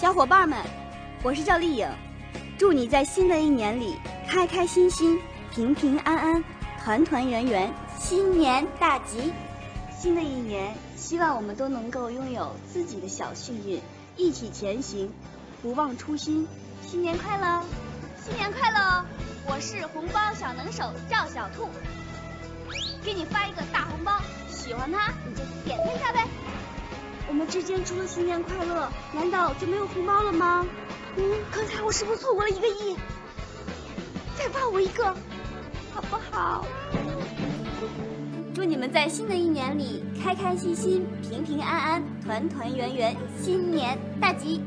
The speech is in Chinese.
小伙伴们，我是赵丽颖，祝你在新的一年里开开心心、平平安安、团团圆圆，新年大吉！新的一年，希望我们都能够拥有自己的小幸运，一起前行，不忘初心。新年快乐！新年快乐！我是红包小能手赵小兔，给你发一个大红包，喜欢它你就点它一下呗。我们之间除了新年快乐，难道就没有红包了吗？嗯，刚才我是不是错过了一个亿？再发我一个，好不好？祝你们在新的一年里开开心心、平平安安、团团圆圆，新年大吉！